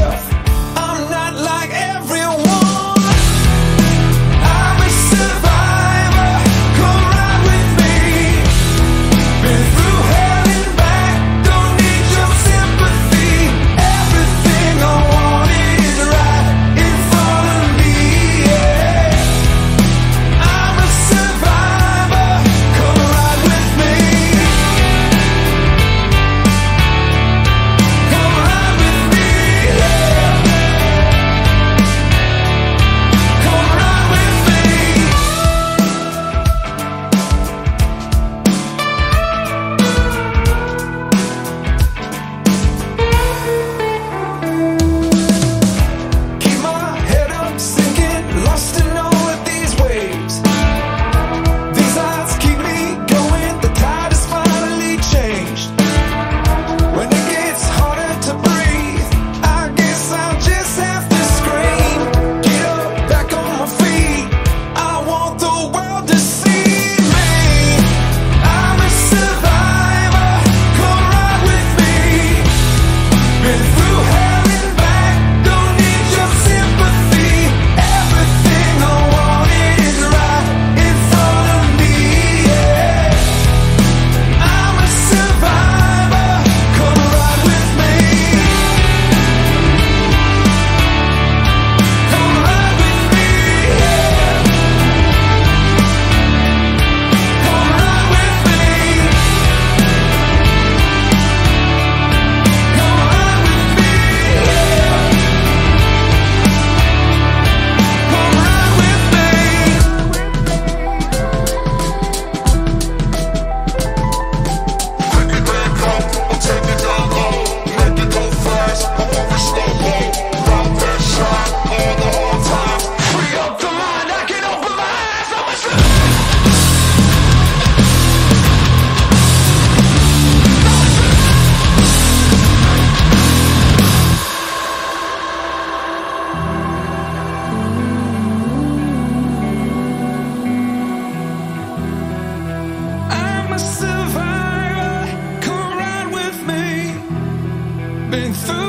Yeah. been through.